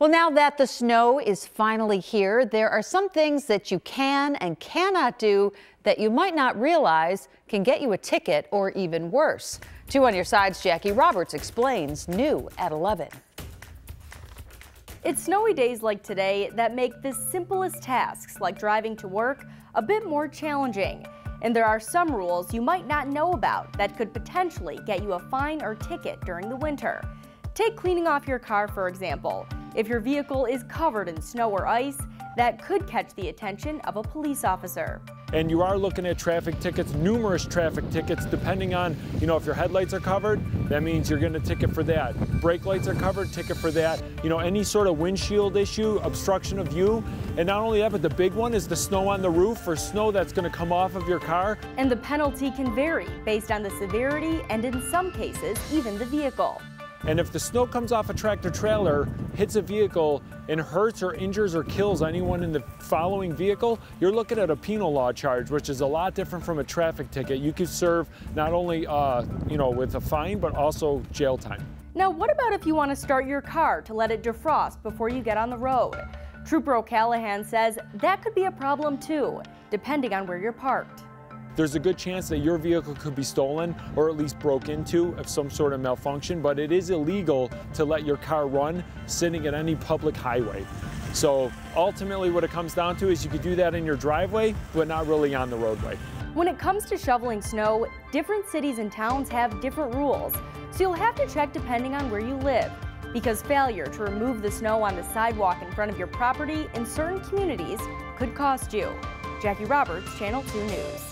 Well, now that the snow is finally here, there are some things that you can and cannot do that you might not realize can get you a ticket or even worse. Two on your sides, Jackie Roberts explains new at 11. It's snowy days like today that make the simplest tasks, like driving to work, a bit more challenging. And there are some rules you might not know about that could potentially get you a fine or ticket during the winter. Take cleaning off your car, for example. If your vehicle is covered in snow or ice, that could catch the attention of a police officer. And you are looking at traffic tickets, numerous traffic tickets, depending on, you know, if your headlights are covered, that means you're going to ticket for that. Brake lights are covered, ticket for that. You know, any sort of windshield issue, obstruction of view. And not only that, but the big one is the snow on the roof or snow that's going to come off of your car. And the penalty can vary based on the severity and in some cases, even the vehicle. And if the snow comes off a tractor trailer, hits a vehicle, and hurts or injures or kills anyone in the following vehicle, you're looking at a penal law charge, which is a lot different from a traffic ticket. You could serve not only, uh, you know, with a fine, but also jail time. Now, what about if you want to start your car to let it defrost before you get on the road? Trooper O'Callahan says that could be a problem too, depending on where you're parked there's a good chance that your vehicle could be stolen or at least broke into of some sort of malfunction, but it is illegal to let your car run sitting at any public highway. So ultimately what it comes down to is you could do that in your driveway, but not really on the roadway. When it comes to shoveling snow, different cities and towns have different rules, so you'll have to check depending on where you live because failure to remove the snow on the sidewalk in front of your property in certain communities could cost you. Jackie Roberts, Channel 2 News.